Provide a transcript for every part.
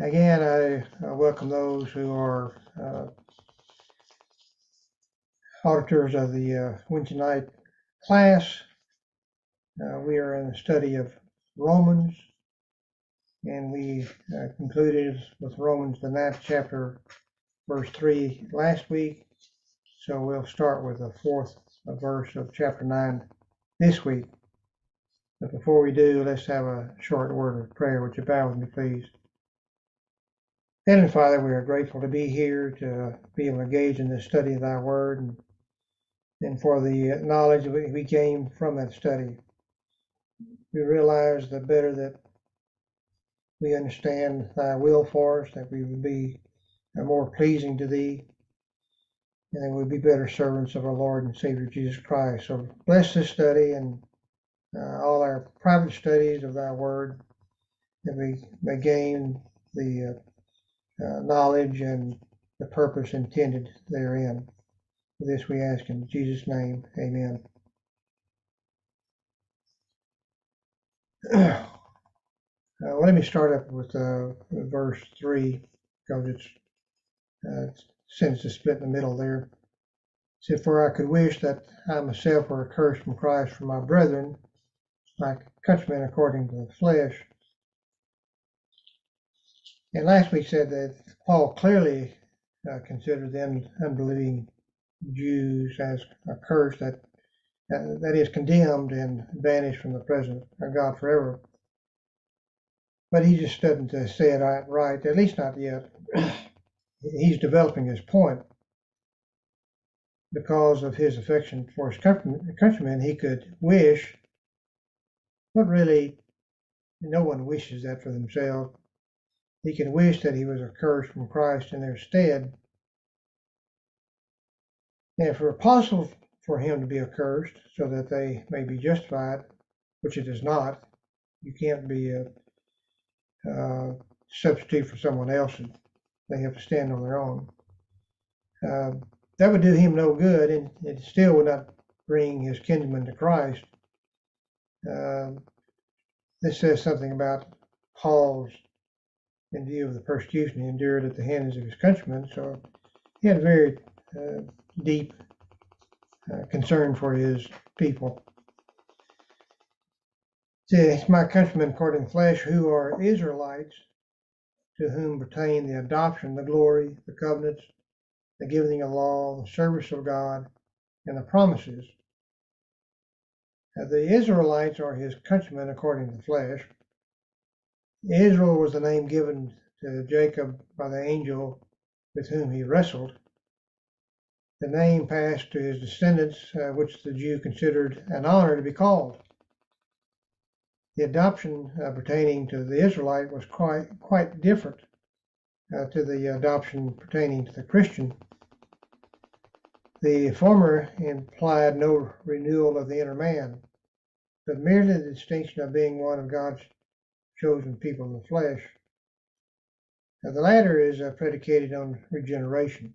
Again, I uh, welcome those who are uh, auditors of the uh, Wednesday night class. Uh, We are in a study of Romans, and we uh, concluded with Romans, the ninth chapter, verse three last week. So we'll start with the fourth verse of chapter nine this week. But before we do, let's have a short word of prayer. Would you bow with me, please? Heavenly Father, we are grateful to be here to be able to engage in the study of Thy Word and, and for the knowledge that we we gain from that study. We realize the better that we understand Thy will for us, that we would be uh, more pleasing to Thee, and that we'd be better servants of our Lord and Savior Jesus Christ. So bless this study and uh, all our private studies of Thy Word, that we may gain the uh, uh, knowledge and the purpose intended therein. For this we ask in Jesus' name, amen. uh, let me start up with uh, verse 3 because it's uh, sentence is split in the middle there. It said, For I could wish that I myself were accursed from Christ for my brethren, my countrymen according to the flesh. And last week said that Paul clearly uh, considered them unbelieving Jews as a curse that uh, that is condemned and banished from the presence of God forever. But he just doesn't uh, say it right, right, at least not yet. He's developing his point. Because of his affection for his countrymen, he could wish, but really, no one wishes that for themselves. He can wish that he was accursed from Christ in their stead. And were possible for him to be accursed so that they may be justified, which it is not, you can't be a, a substitute for someone else. They have to stand on their own. Uh, that would do him no good, and it still would not bring his kinsmen to Christ. Uh, this says something about Paul's in view of the persecution he endured at the hands of his countrymen. So he had a very uh, deep uh, concern for his people. It's my countrymen according to flesh who are Israelites, to whom pertain the adoption, the glory, the covenants, the giving of law, the service of God, and the promises. Now, the Israelites are his countrymen according to the flesh, Israel was the name given to Jacob by the angel with whom he wrestled. The name passed to his descendants, uh, which the Jew considered an honor to be called. The adoption uh, pertaining to the Israelite was quite quite different uh, to the adoption pertaining to the Christian. The former implied no renewal of the inner man, but merely the distinction of being one of God's chosen people in the flesh. Now, the latter is uh, predicated on regeneration.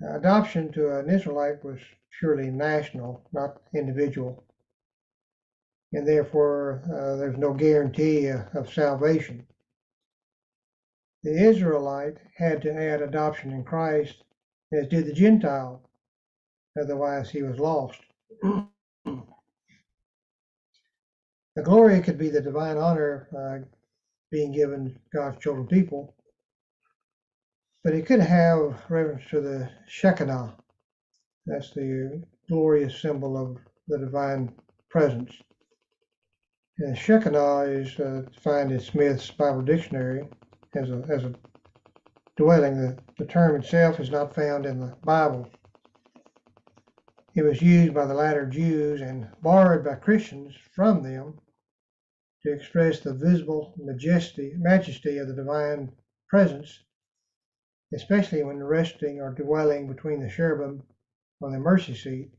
Now, adoption to an Israelite was purely national, not individual, and therefore uh, there's no guarantee uh, of salvation. The Israelite had to add adoption in Christ, as did the Gentile, otherwise he was lost. The glory could be the divine honor uh, being given God's chosen people, but it could have reference to the Shekinah. That's the glorious symbol of the divine presence. And Shekinah is uh, defined in Smith's Bible Dictionary as a, as a dwelling. The, the term itself is not found in the Bible. It was used by the latter Jews and borrowed by Christians from them to express the visible majesty, majesty of the divine presence, especially when resting or dwelling between the cherubim on the mercy seat.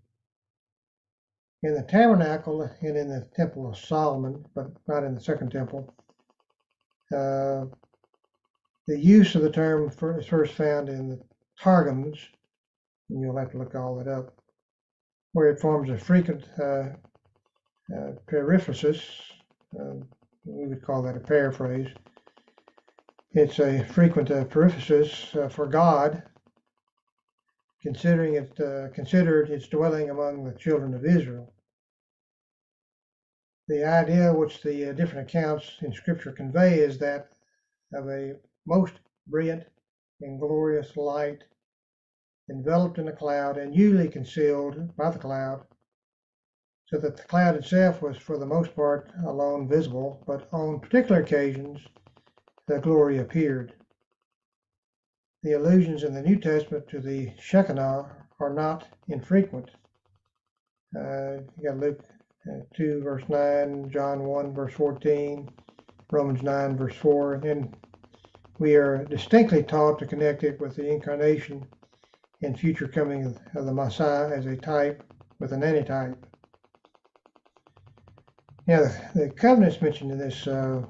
In the tabernacle and in the temple of Solomon, but not in the second temple, uh, the use of the term is first found in the Targums, and you'll have to look all that up, where it forms a frequent uh, uh, periphrasis um, we would call that a paraphrase, It's a frequent uh, periphrasis uh, for God, considering it uh, considered its dwelling among the children of Israel. The idea which the uh, different accounts in Scripture convey is that of a most brilliant and glorious light enveloped in a cloud and usually concealed by the cloud, so that the cloud itself was for the most part alone visible, but on particular occasions the glory appeared. The allusions in the New Testament to the Shekinah are not infrequent. Uh, you got Luke uh, 2 verse 9, John 1 verse 14, Romans 9 verse 4, and we are distinctly taught to connect it with the incarnation and future coming of the Messiah as a type with an antitype. Now, the, covenants mentioned in this uh,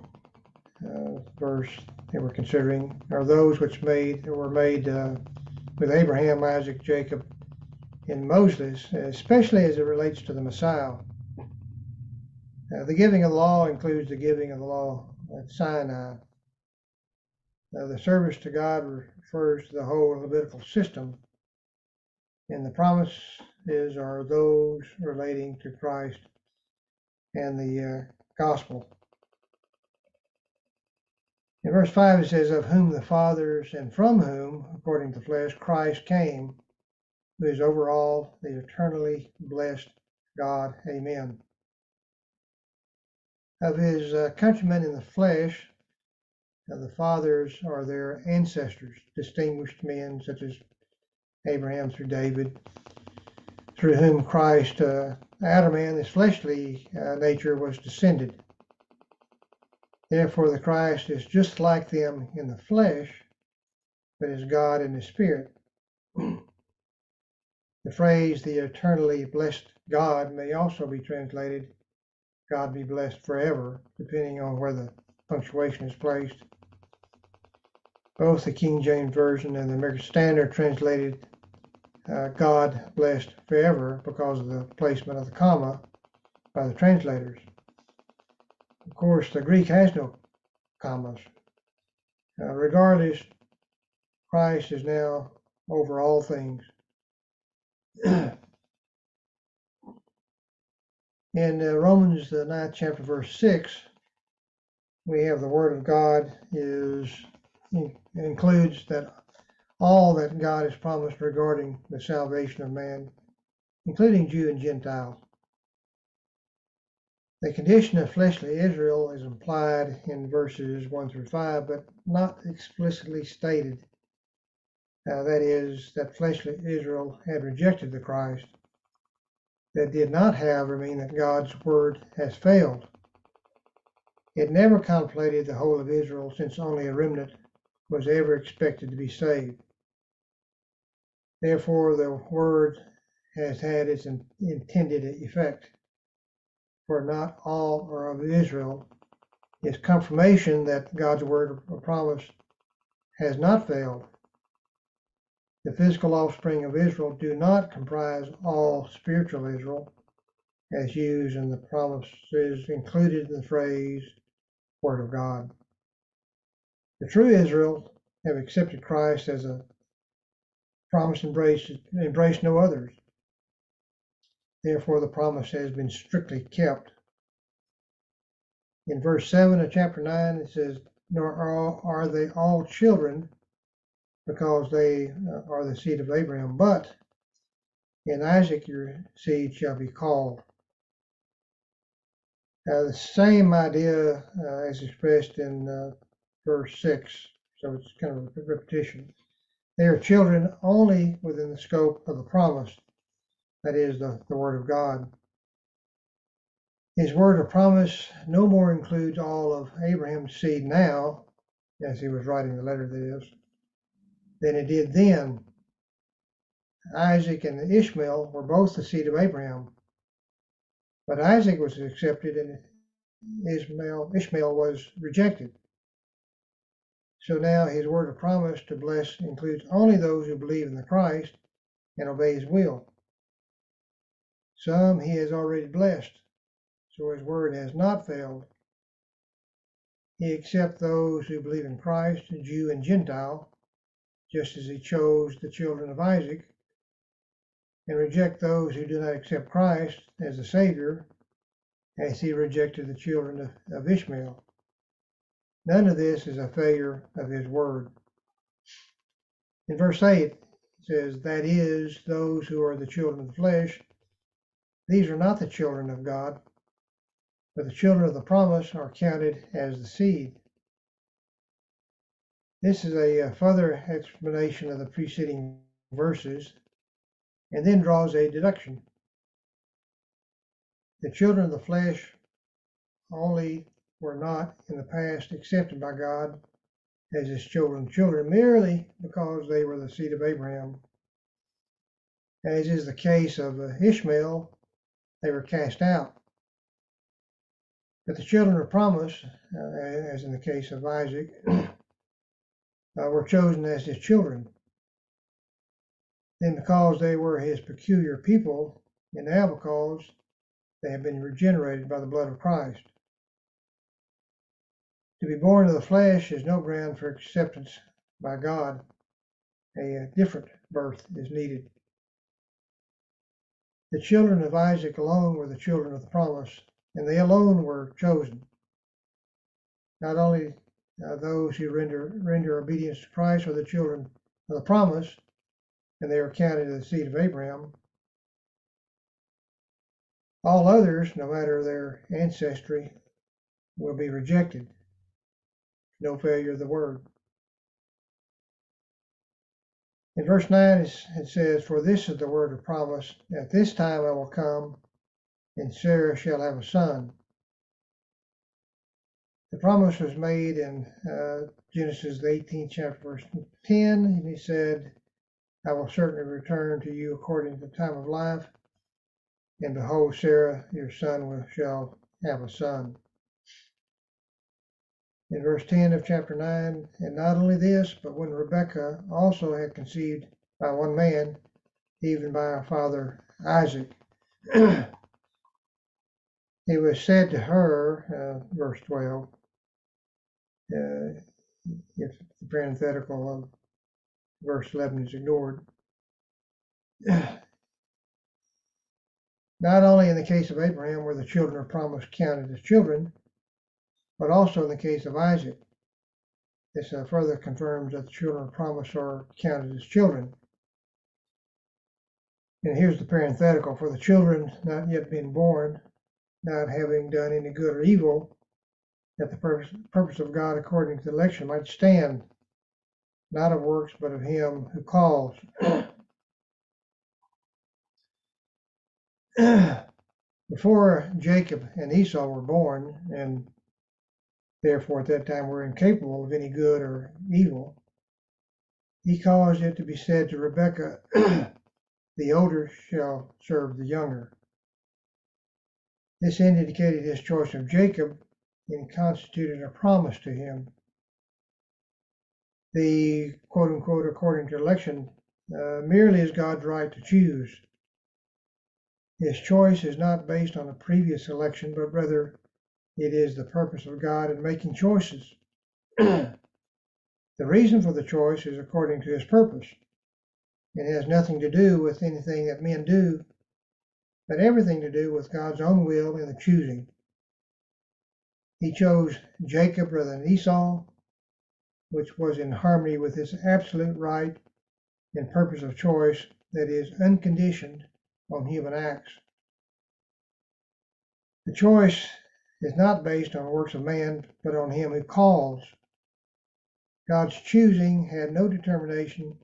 uh, verse that we're considering are those which made were made uh, with Abraham, Isaac, Jacob, and Moses, especially as it relates to the Messiah. The giving of the law includes the giving of the law at Sinai. Now, the service to God refers to the whole Levitical system, and the promises are those relating to Christ and the uh, gospel. In verse 5 it says, Of whom the fathers and from whom, according to the flesh, Christ came, who is over all the eternally blessed God. Amen. Of his uh, countrymen in the flesh, uh, the fathers are their ancestors, distinguished men such as Abraham through David, through whom Christ, uh, Adam and his fleshly uh, nature was descended. Therefore, the Christ is just like them in the flesh, but is God in the spirit. the phrase, the eternally blessed God, may also be translated, God be blessed forever, depending on where the punctuation is placed. Both the King James Version and the American Standard translated uh, God blessed forever because of the placement of the comma by the translators. Of course, the Greek has no commas. Uh, regardless, Christ is now over all things. In uh, Romans, the ninth chapter, verse 6, we have the Word of God is includes that all that God has promised regarding the salvation of man, including Jew and Gentile. The condition of fleshly Israel is implied in verses 1 through 5, but not explicitly stated. Uh, that is, that fleshly Israel had rejected the Christ. That did not, however, mean that God's word has failed. It never contemplated the whole of Israel, since only a remnant was ever expected to be saved. Therefore, the word has had its intended effect. For not all are of Israel is confirmation that God's word of promise has not failed. The physical offspring of Israel do not comprise all spiritual Israel, as used in the promises included in the phrase Word of God. The true Israel have accepted Christ as a promise embrace, embrace no others. Therefore, the promise has been strictly kept. In verse 7 of chapter 9, it says, Nor are, they all children because they uh, are the seed of Abraham, but in Isaac your seed shall be called. Uh, the same idea uh, as expressed in uh, verse 6, so it's kind of a repetition. They are children only within the scope of the promise, that is, the, the Word of God. His word of promise no more includes all of Abraham's seed now, as he was writing the letter to this, than it did then. Isaac and Ishmael were both the seed of Abraham, but Isaac was accepted and Ishmael, Ishmael was rejected. So now his word of promise to bless includes only those who believe in the Christ and obey his will. Some he has already blessed, so his word has not failed. he accepts those who believe in Christ, Jew and Gentile, just as he chose the children of Isaac, and reject those who do not accept Christ as the Savior, as he rejected the children of, of Ishmael. None of this is a failure of his word. In verse 8, it says, That is, those who are the children of the flesh, these are not the children of God, but the children of the promise are counted as the seed. This is a uh, further explanation of the preceding verses and then draws a deduction. The children of the flesh only were not in the past accepted by God as his children children merely because they were the seed of Abraham. As is the case of Ishmael, they were cast out. But the children of promise, uh, as in the case of Isaac, uh, were chosen as his children. Then, because they were his peculiar people, and now because they have been regenerated by the blood of Christ. To be born of the flesh is no ground for acceptance by God. A different birth is needed. The children of Isaac alone were the children of the promise, and they alone were chosen. Not only uh, those who render, render obedience to Christ are the children of the promise, and they are counted as the seed of Abraham. All others, no matter their ancestry, will be rejected. No failure of the word. In verse 9, it says, For this is the word of promise, at this time I will come, and Sarah shall have a son. The promise was made in uh, Genesis, the 18th chapter, verse 10, and he said, I will certainly return to you according to the time of life, and behold, Sarah, your son, will, shall have a son. In verse 10 of chapter 9, and not only this, but when Rebekah also had conceived by one man, even by our father Isaac, it was said to her, uh, verse 12, uh, if the parenthetical of verse 11 is ignored. Not only in the case of Abraham were the children of promise counted as children, but also in the case of Isaac. This uh, further confirms that the children of promise are counted as children. And here's the parenthetical for the children not yet being born, not having done any good or evil, that the purpose, purpose of God according to the election might stand, not of works, but of him who calls. Before Jacob and Esau were born, and therefore at that time were incapable of any good or evil, he caused it to be said to Rebekah, The older shall serve the younger. This indicated his choice of Jacob and constituted a promise to him. The quote unquote according to election uh, merely is God's right to choose. His choice is not based on a previous election, but rather it is the purpose of God in making choices. the reason for the choice is according to his purpose. It has nothing to do with anything that men do, but everything to do with God's own will in the choosing. He chose Jacob rather than Esau, which was in harmony with his absolute right and purpose of choice that is unconditioned on human acts. The choice is not based on works of man, but on him who calls. God's choosing had no determination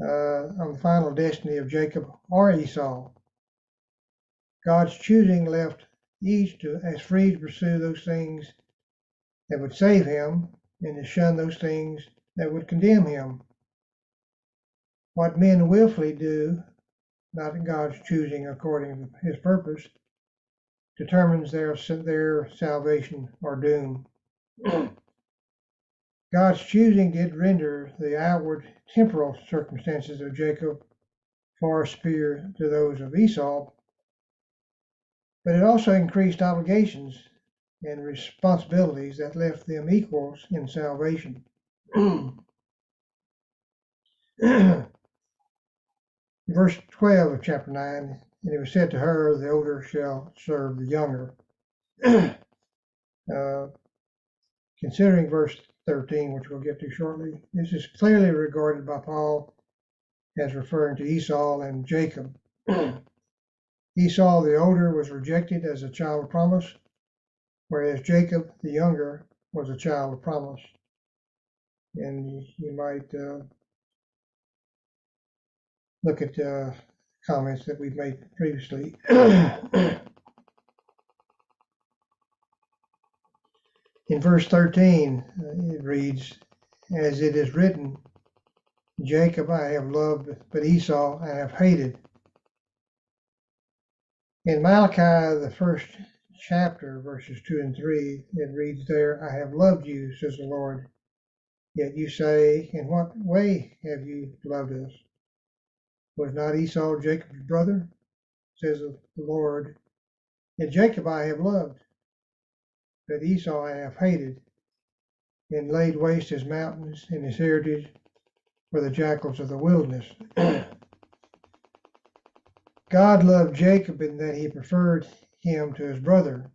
uh, on the final destiny of Jacob or Esau. God's choosing left each to, as free to pursue those things that would save him and to shun those things that would condemn him. What men willfully do, not God's choosing according to his purpose, determines their, their salvation or doom. God's choosing did render the outward temporal circumstances of Jacob far superior to those of Esau, but it also increased obligations and responsibilities that left them equals in salvation. Verse 12 of chapter 9 And it was said to her, The older shall serve the younger. uh, considering verse 13, which we'll get to shortly, this is clearly regarded by Paul as referring to Esau and Jacob. Esau the older was rejected as a child of promise, whereas Jacob the younger was a child of promise. And you might uh, look at uh, comments that we've made previously. In verse 13, uh, it reads, As it is written, Jacob I have loved, but Esau I have hated. In Malachi, the first chapter, verses 2 and 3, it reads there, I have loved you, says the Lord. Yet you say, In what way have you loved us? Was not Esau Jacob's brother? Says the Lord. Yet Jacob I have loved, but Esau I have hated, and laid waste his mountains and his heritage for the jackals of the wilderness. God loved Jacob in that he preferred him to his brother.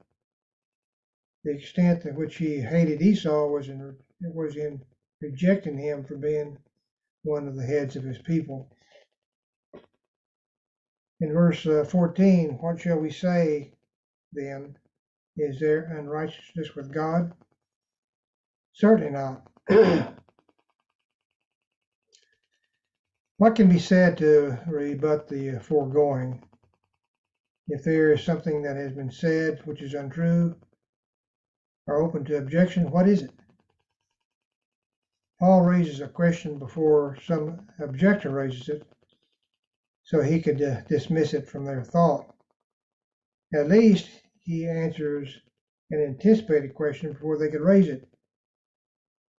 The extent to which he hated Esau was in, was in rejecting him for being one of the heads of his people. In verse uh, 14, what shall we say then? Is there unrighteousness with God? Certainly not. what can be said to rebut the foregoing? If there is something that has been said which is untrue or open to objection, what is it? Paul raises a question before some objector raises it, so he could uh, dismiss it from their thought. At least he answers an anticipated question before they could raise it.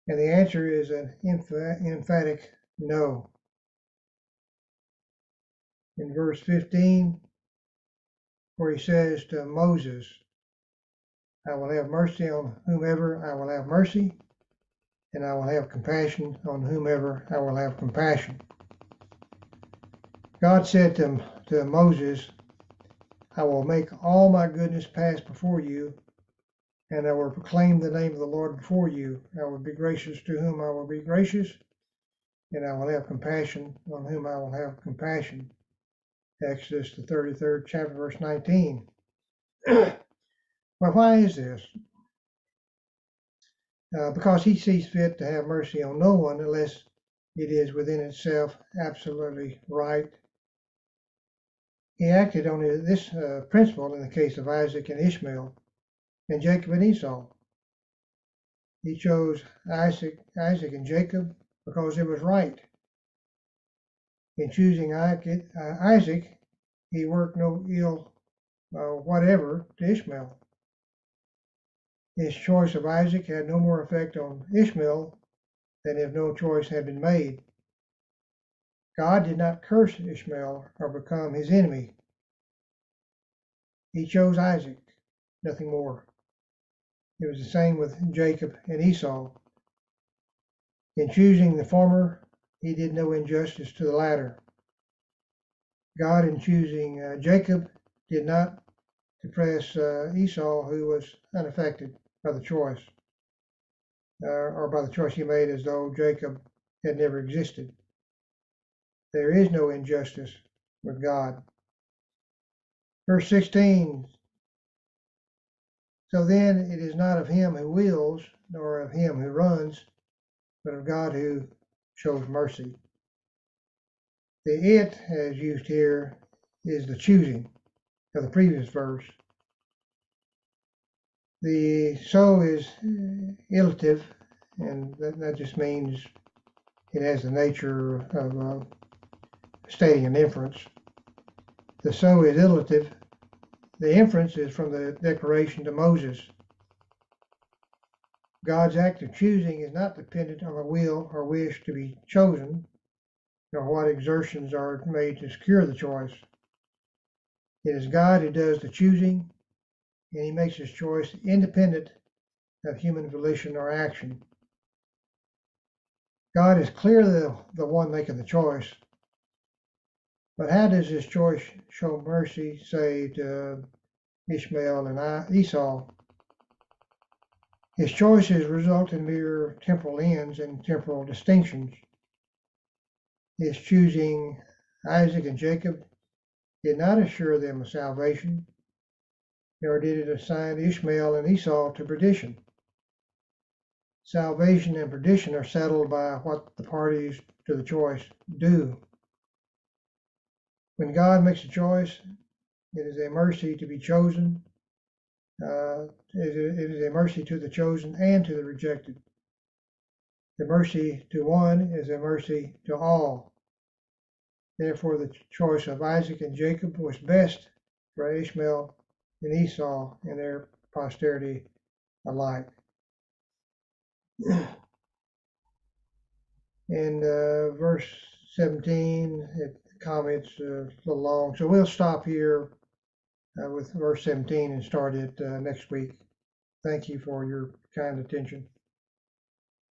And the answer is an emphatic no. In verse 15, where he says to Moses, I will have mercy on whomever I will have mercy, and I will have compassion on whomever I will have compassion. God said to, to Moses, I will make all my goodness pass before you, and I will proclaim the name of the Lord before you. I will be gracious to whom I will be gracious, and I will have compassion on whom I will have compassion. Exodus, the 33rd chapter, verse 19. well, why is this? Uh, because he sees fit to have mercy on no one unless it is within itself absolutely right. He acted on this uh, principle in the case of Isaac and Ishmael and Jacob and Esau. He chose Isaac, Isaac and Jacob because it was right. In choosing Isaac, he worked no ill uh, whatever to Ishmael. His choice of Isaac had no more effect on Ishmael than if no choice had been made. God did not curse Ishmael or become his enemy. He chose Isaac, nothing more. It was the same with Jacob and Esau. In choosing the former, he did no injustice to the latter. God, in choosing uh, Jacob, did not depress uh, Esau, who was unaffected by the choice, uh, or by the choice he made as though Jacob had never existed. There is no injustice with God. Verse 16 So then it is not of him who wills, nor of him who runs, but of God who shows mercy. The it, as used here, is the choosing of the previous verse. The so is illative, and that, that just means it has the nature of uh, stating an inference. The so is illative. The inference is from the declaration to Moses God's act of choosing is not dependent on a will or wish to be chosen, nor what exertions are made to secure the choice. It is God who does the choosing, and he makes his choice independent of human volition or action. God is clearly the, the one making the choice. But how does his choice show mercy, say, to uh, Ishmael and Esau? His choices result in mere temporal ends and temporal distinctions. His choosing Isaac and Jacob did not assure them of salvation, nor did it assign Ishmael and Esau to perdition. Salvation and perdition are settled by what the parties to the choice do. When God makes a choice, it is a mercy to be chosen. Uh, it is a mercy to the chosen and to the rejected. The mercy to one is a mercy to all. Therefore, the choice of Isaac and Jacob was best for Ishmael and Esau and their posterity alike. In uh, verse 17, it comments uh, a little long, so we'll stop here uh, with verse 17 and start it uh, next week. Thank you for your kind attention.